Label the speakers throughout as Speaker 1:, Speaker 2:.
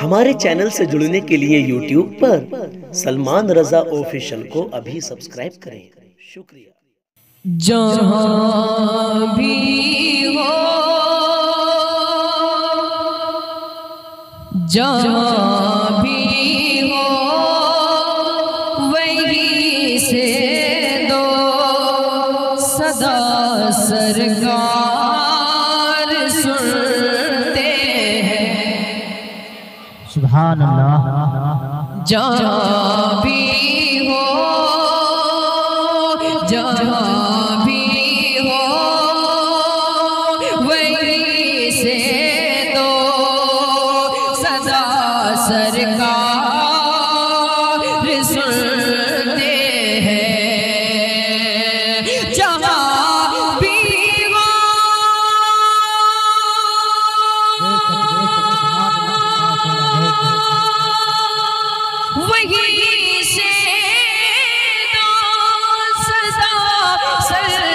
Speaker 1: हमारे चैनल से जुड़ने के लिए YouTube पर सलमान रजा ऑफिशियल को अभी सब्सक्राइब करें। शुक्रिया।
Speaker 2: जहाँ भी हो जहाँ भी हो वही से दो सदा सरकार।
Speaker 3: अल्लाह
Speaker 2: जहाँ भी हो जहाँ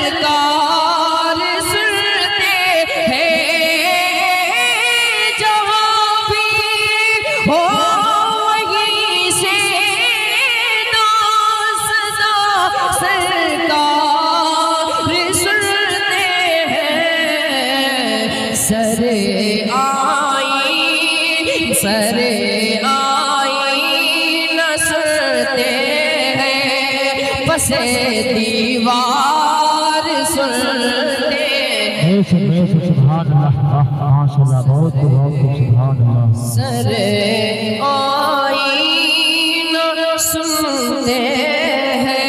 Speaker 2: सरकार हैं। हो से दो सदा सरकार सुनते सरे आई सरे आई न सुनते हैं। बसे
Speaker 3: बहुत बहुत सुभान अल्लाह
Speaker 2: सरे सुनते हैं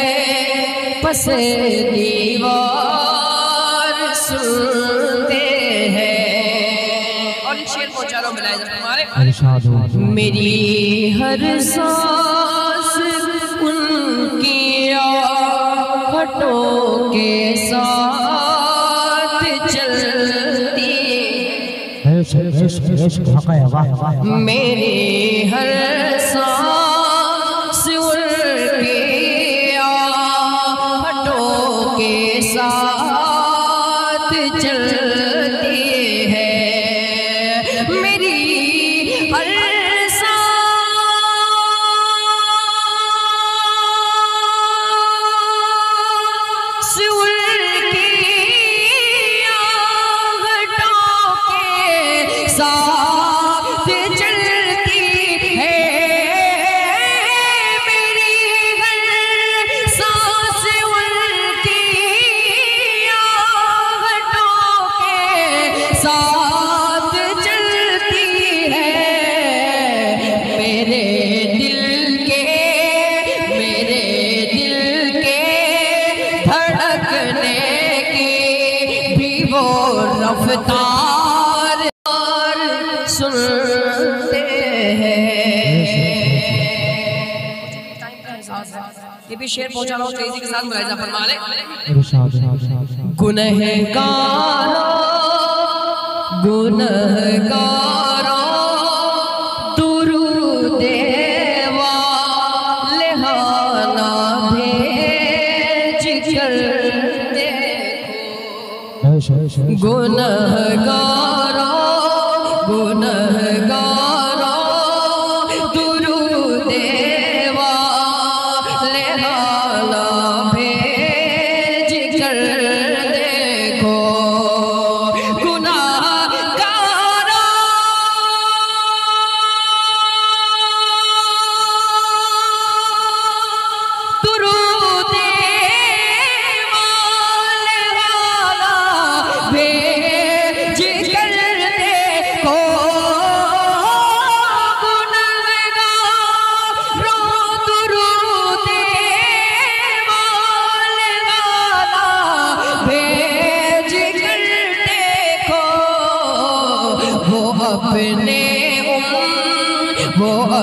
Speaker 2: दीवार सुनते हैं और शेर मिलाए हमारे
Speaker 3: इरशाद
Speaker 2: मेरी हर सांस
Speaker 3: वाह
Speaker 2: मेरी हर सांस उनकी हटो के साथ चलती रफ्तार सुनते ये भी शेर पहुँचा रहा हूँ तेज़ी गुनहगारों। গুণগারা গুণগারা তুরু দেওয়া লেহালা ভেজ কর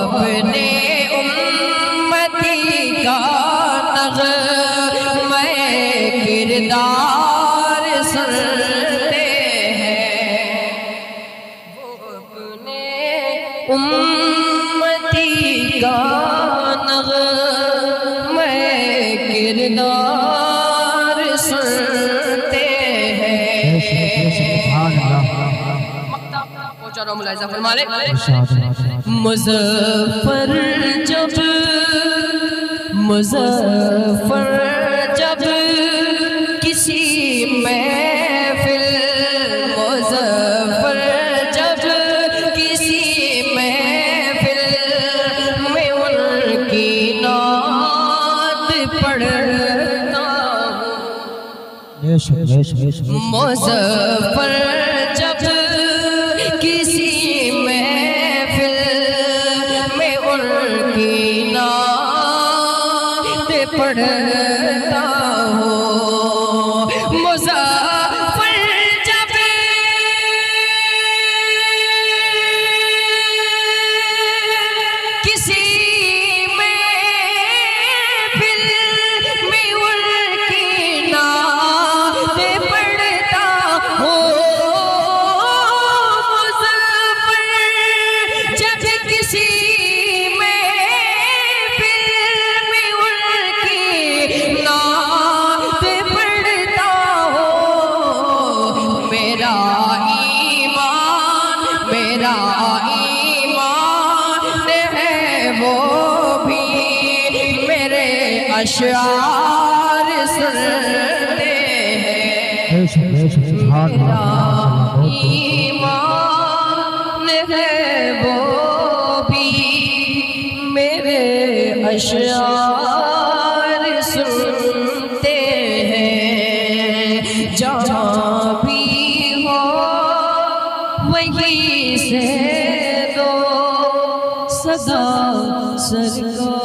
Speaker 2: अपने उम्मती का नगमे किरदार सुनते हैं। वो उम्मती का नगमे किरदार हूँ मुलाजा फरमा ले। मुजफ्फर जब मुजफ्फर जब किसी महफिल मुजफ्फर जब किसी महफिल में उनकी नात पढ़ता हूँ। मुजफ्फर जब अशार सुनते हैं। अशार सुनते हैं। जहाँ भी हो वहीं से दो सदा सरकार